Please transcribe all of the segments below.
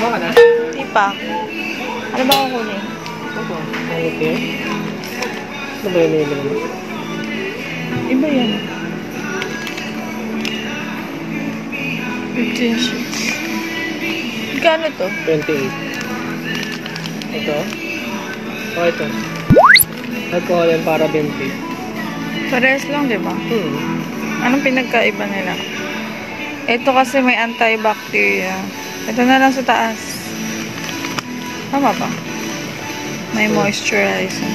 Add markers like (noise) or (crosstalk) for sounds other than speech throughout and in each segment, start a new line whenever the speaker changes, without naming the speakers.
Ano ka na?
Di pa. Ano ba kukunin?
Ako. Ano ko yun? Ano ba yung nilagay mo?
Iba yan. 15 sheets. To?
28. Ito? O ito. Alcohol and paraben free.
Parehas lang, di ba?
Hmm.
Anong pinagkaiba nila? Ito kasi may antibacteria. Ito na lang sa taas. Tama ba? May moisturizer.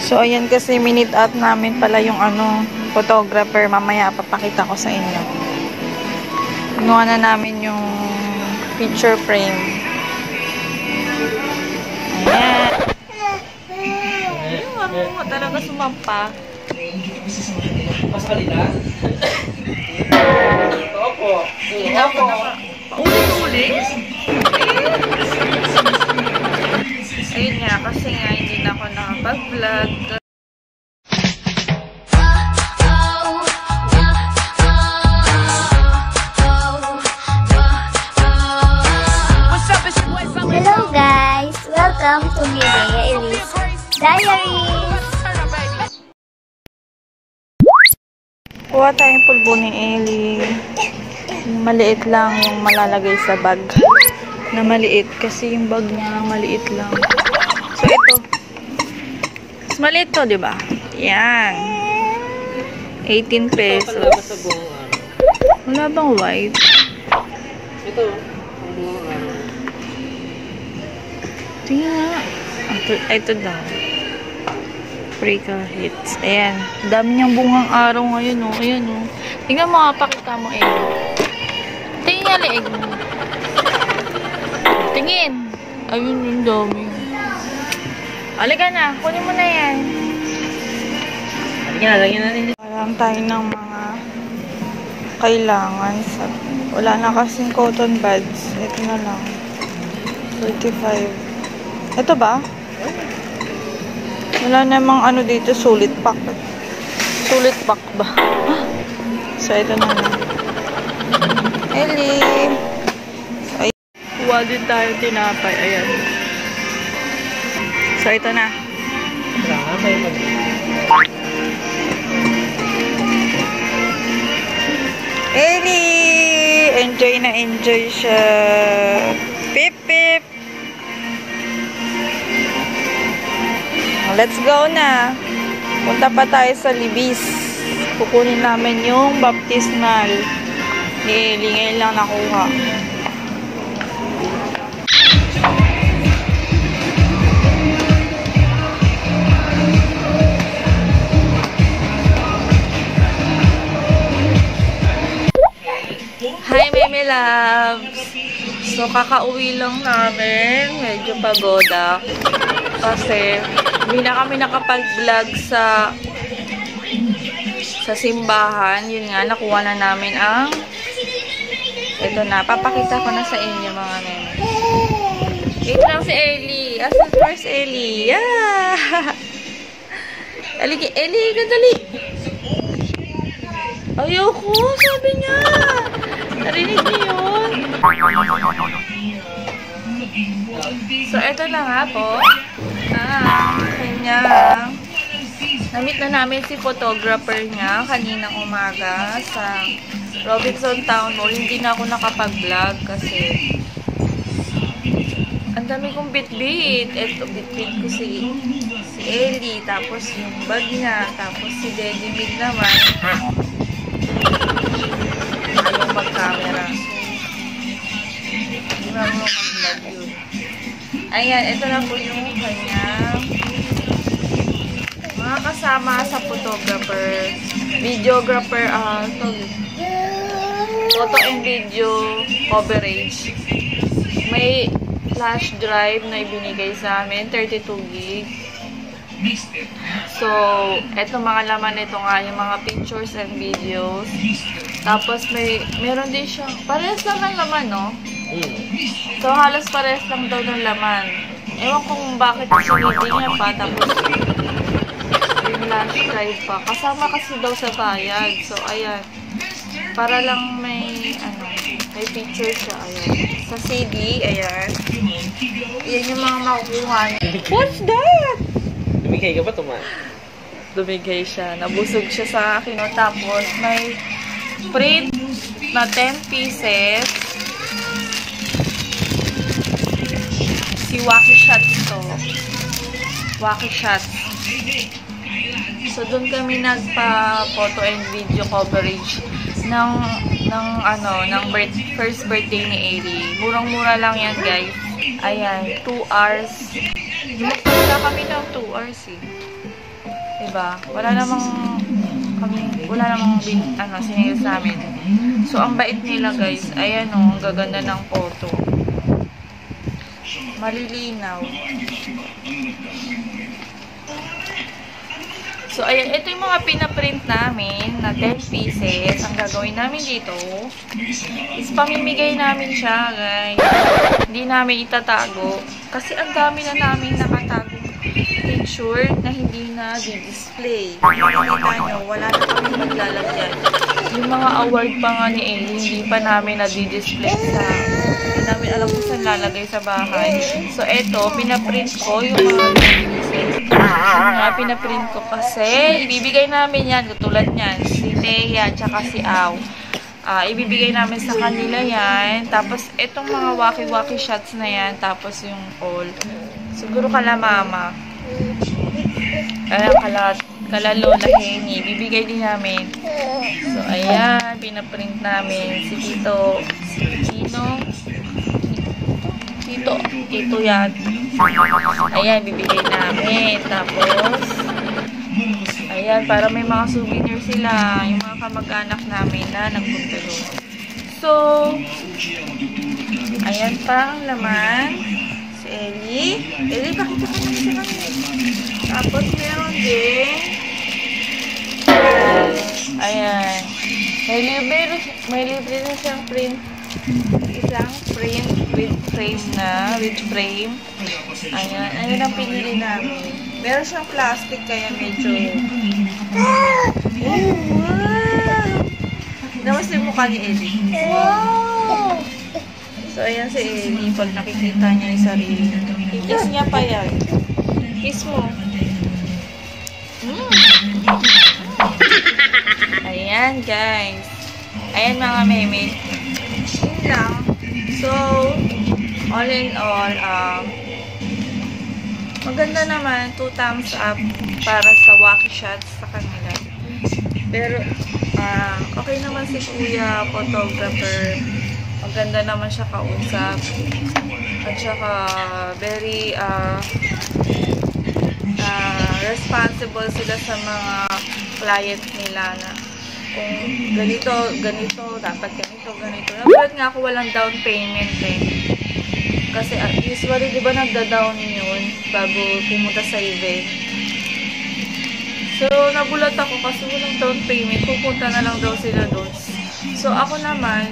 So, ayan kasi minute out namin pala yung ano, photographer. Mamaya papakita ko sa inyo. Kinuha na namin yung picture frame. Ayan. Ano mo talaga sumampa.
Mas kalita? Opo.
Ako. Uli-uli? Ayun nga, kasi nga hindi na ako nakapag-vlog.
Hello guys! Welcome to Mireya Elise Diaries!
Kuha tayong pulbo ni Ellie. Maliit lang yung malalagay sa bag. Na maliit kasi yung bag niya maliit lang. So ito. Mas maliit to, di ba? Yan. 18 pesos. Wala bang white?
Ito.
Tingnan nga. Ito, ito daw. Freaka hits. Ayan. Dami niyang bungang araw ngayon, oh. Ayan, oh. Tingnan mo, pakita mo, egg. Tingin nga, leeg mo. Tingin. Ayun, yung dami. Alika na. Kunin mo na yan.
Halika na, lagyan dito.
Alam tayo ng mga kailangan. Sa, wala na kasing cotton buds. Ito na lang. 35. Ito ba? Wala namang ano dito, sulit pack. Sulit pack ba? so, ito na. Ellie! Ay, kuha din tayo tinapay. Ayan. So, ito na.
Mag...
Ellie! Enjoy na enjoy siya. Let's go na. Punta pa tayo sa Libis. Kukunin namin yung baptismal. Ni Ellie. Ngayon lang nakuha. Hi, Meme Loves! So, kakauwi lang namin. Medyo pagoda. Kasi, hindi na kami nakapag-vlog sa sa simbahan. Yun nga, nakuha na namin ang ito na. Papakita ko na sa inyo, mga meme. Wait lang si Ellie. Asan first Ellie? Yeah! (laughs) Ellie, Ellie, gadali! Ayoko, sabi niya. Narinig niyo yun? So, eto na nga po. Ah, kanya. Namit na namin si photographer niya kaninang umaga sa Robinson Town Mall. Hindi na ako nakapag-vlog kasi ang dami kong bit-bit. Eto, bit-bit ko si, si Ellie. Tapos yung bag niya. Tapos si Daddy Mig naman. Ayaw mag-camera. Hindi na ako mag-vlog yun. Ayan, ito na po yung kanyang mga kasama sa photographer, videographer, ah, uh, photo and video coverage. May flash drive na ibinigay sa amin, 32 gig. So, eto mga laman nito nga, yung mga pictures and videos. Tapos may, meron din siyang, parehas lang ng laman, no? So, halos parehas lang daw ng laman. Ewan kung bakit sinili niya pa, tapos yung flash drive pa. Kasama kasi daw sa bayad. So, ayan. Para lang may, ano, may picture siya. Ayan. Sa CD, ayan. Yan yung mga makukuha niya. What's that?
Lumikay ka ba tuman?
Dumigay siya. Nabusog siya sa akin. O, tapos, may print na 10 pieces. Si Waki Shots to. Waki Shots. So, doon kami nagpa-photo and video coverage ng, ng ano, ng birth, first birthday ni Ailey. Murang-mura lang yan, guys. Ayan, 2 hours. Magpapala kami ng 2 hours, eh. Diba? Wala namang kami, wala namang bin, ano, sinayos namin. So, ang bait nila, guys. Ayan, oh, ang gaganda ng photo. Malilinaw. So, ayan, ito yung mga pinaprint namin na 10 pieces. Ang gagawin namin dito is pamimigay namin siya, guys. Hindi namin itatago. Kasi ang dami na namin nakatago picture na hindi na di-display. Nyo, wala na kami maglalagyan. Yung mga award pa nga ni Ellie, hindi pa namin na di-display sa hindi namin alam kung saan lalagay sa bahay. So, eto, pinaprint ko yung mga mga pinaprint ko kasi, ibibigay namin yan, katulad niyan, si Thea, tsaka si Aw. Ah, ibibigay namin sa kanila yan. Tapos, itong mga waki-waki shots na yan. Tapos, yung all. Siguro kala mama. Kaya kala, kala Lola Henny. Bibigay din namin. So, ayan. Pinaprint namin. Si Tito. Si Tino. Tito. Tito yan. Ayan, bibigay namin. Tapos, ayan, para may mga souvenir sila. Yung mga kamag-anak namin na nagpunta doon. So, ayan pa ang laman. Si Ellie. Ellie, naman sa kanya. Tapos, meron din. Ayan. May libre, may libre na siyang print. Isang print with frame na, with frame. Ayan. Ayan ang pinili namin. Meron siyang plastic kaya medyo... Oh, wow! Namas yung mukha ni Ellie. Wow! So, ayan si Ellie. Pag nakikita niya yung sarili. Kiss niya pa yan. Kiss mo. Mm. Ayan, guys. Ayan, mga meme. Lang. So, all in all, um, maganda naman. Two thumbs up para sa wacky shots sa kanila. Pero, ah, okay naman si kuya, photographer. Maganda naman siya kausap. At saka, very, ah, ah, responsible sila sa mga client nila na kung ganito, ganito, dapat ganito, ganito. Nagulat nga ako walang down payment eh. Kasi uh, usually, di ba nagda-down yun bago pumunta sa event. So, nagulat ako kasi walang down payment. Pupunta na lang daw sila doon. So, ako naman,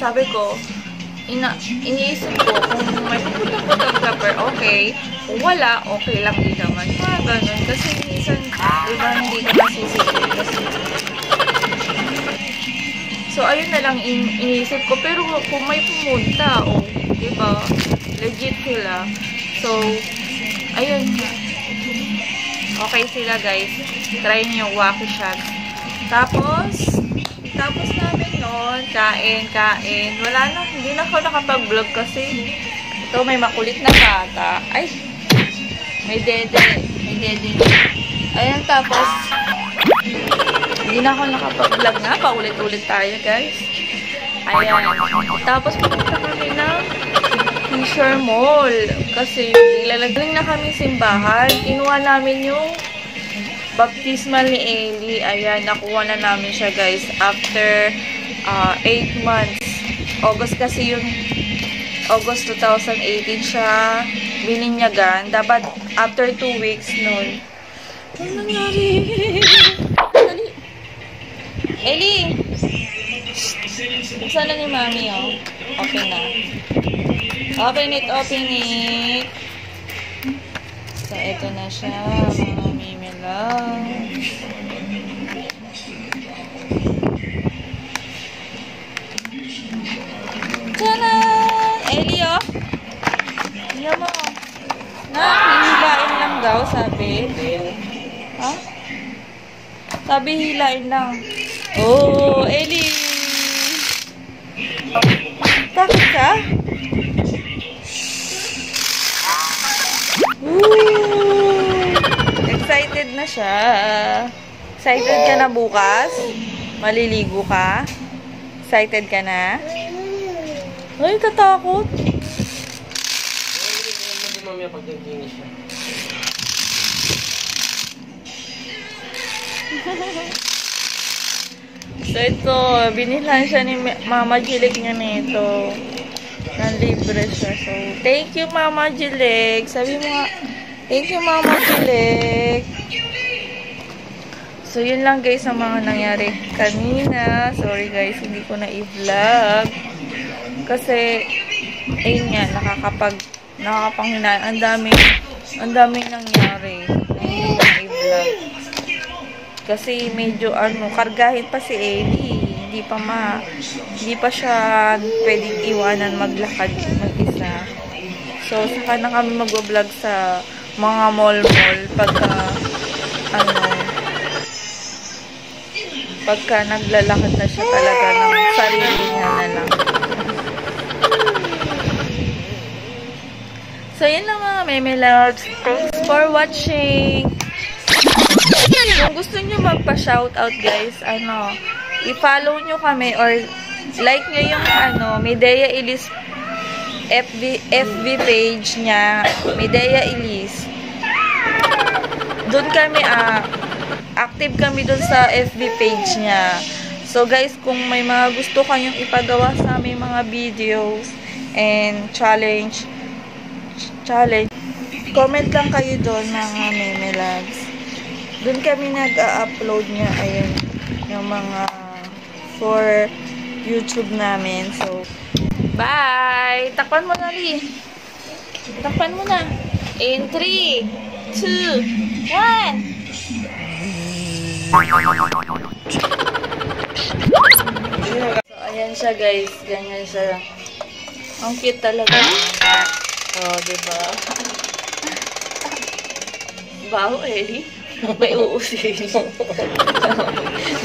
sabi ko, ina iniisip ko kung may pupunta photographer, okay. Kung wala, okay lang din naman. Mga ganun. Kasi minsan, di ba, hindi ka nasisipin kasi So, ayun na lang in iniisip ko. Pero kung may pumunta, o, oh, di ba, legit sila. So, ayun. Okay sila, guys. Try nyo yung wacky shot. Tapos, tapos namin noon, kain, kain. Wala na, hindi na ako nakapag-vlog kasi ito may makulit na bata. Ay, may dede. May dede. Ayan, tapos, hindi na ako nakapag-vlog na. Paulit-ulit tayo, guys. Ayan. Tapos, pumunta kami ng Fisher Mall. Kasi, ilalagaling na kami simbahan. Kinuha namin yung baptismal ni Ellie. Ayan, nakuha na namin siya, guys. After 8 uh, months. August kasi yung August 2018 siya bininyagan. Dapat after 2 weeks nun. Ano nangyari? Ellie! Buksan na ni Mami, oh. Okay na. Open it, open it. So, ito na siya, mga mimi love. Tanan! Ellie, oh. Tingnan mo. Na, hihilain lang daw, sabi. Ha? Sabi hilain lang. Oh, Ellie! Takot ka? Woo! Excited na siya. Excited ka na bukas? Maliligo ka? Excited ka na? Ay, tatakot.
Mamaya pag naglinis (laughs) siya.
So, ito, binilhan siya ni Mama Jilik niya nito. Nang libre siya. So, thank you, Mama Jilik. Sabi mo nga, thank you, Mama Jilik. So, yun lang guys ang mga nangyari kanina. Sorry guys, hindi ko na i-vlog. Kasi, ayun nga, nakakapag, nakakapanghinayang. Ang daming, ang daming nangyari. Kasi medyo ano, kargahin pa si Ellie. Hindi pa ma, hindi pa siya pwedeng iwanan maglakad mag-isa. So, saka na kami mag-vlog sa mga mall-mall pagka, ano, pagka naglalakad na siya talaga ng sarili niya na lang. So, yun lang mga meme loves. Thanks for watching. Kung gusto nyo magpa-shoutout guys, ano, i-follow nyo kami or like nyo yung ano, Medea Elise FB, FB page niya, Medea Elise. Doon kami, ah, active kami doon sa FB page niya. So guys, kung may mga gusto kayong ipagawa sa aming mga videos and challenge, challenge, comment lang kayo doon mga meme loves. Doon kami nag-upload niya, ayun, yung mga for YouTube namin. So, bye! Takpan mo na, Lee. Takpan mo na. In 3, 2, 1! So, ayan siya guys. Ganyan siya. Ang cute talaga. Oh, diba? (laughs) Baho, Ellie. May uusin.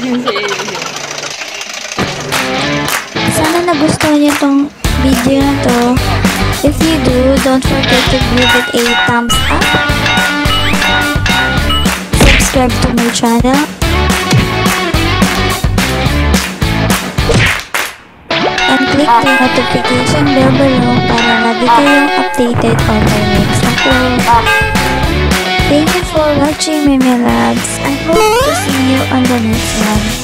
Yun si Ellie.
Sana nagustuhan niyo tong video na to. If you do, don't forget to give it a thumbs up. Subscribe to my channel. And click the notification bell below para lagi kayong updated on my next upload. Thank you for watching, Mimi Labs. I hope to see you on the next one.